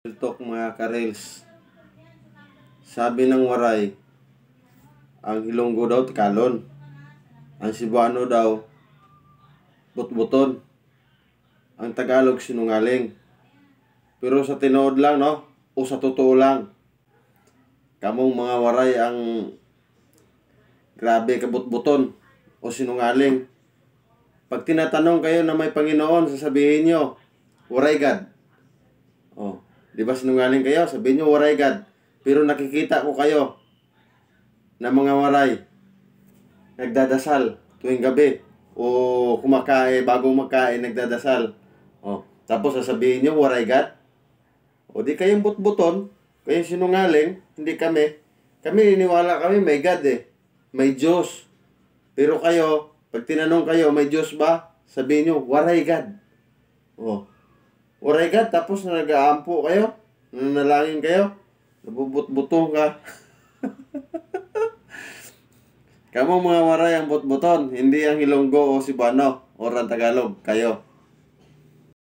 Real talk mga karels. Sabi ng waray, ang Ilonggo daw tikalon. Ang Cebuano daw butbuton. Ang Tagalog sinungaling. Pero sa tinood lang no, o sa totoo lang. Kamong mga waray ang grabe kabutbuton o sinungaling. Pag tinatanong kayo na may Panginoon, sasabihin nyo, waray God. Di ba sinungaling kayo? Sabihin nyo, waray God. Pero nakikita ko kayo na mga waray nagdadasal tuwing gabi o kumakain, bago makain, nagdadasal. Oh, tapos sasabihin nyo, waray God. O di kayong butbuton, kayong sinungaling, hindi kami. Kami niniwala kami, may God eh. May Diyos. Pero kayo, pag tinanong kayo, may Diyos ba? Sabihin nyo, waray God. Oh. Waray God, tapos na nag-aampo kayo, nanalangin kayo, nabubut-butong ka. Kamu mga waray ang butbuton, hindi ang Ilonggo o Cebuano o Tagalog, kayo.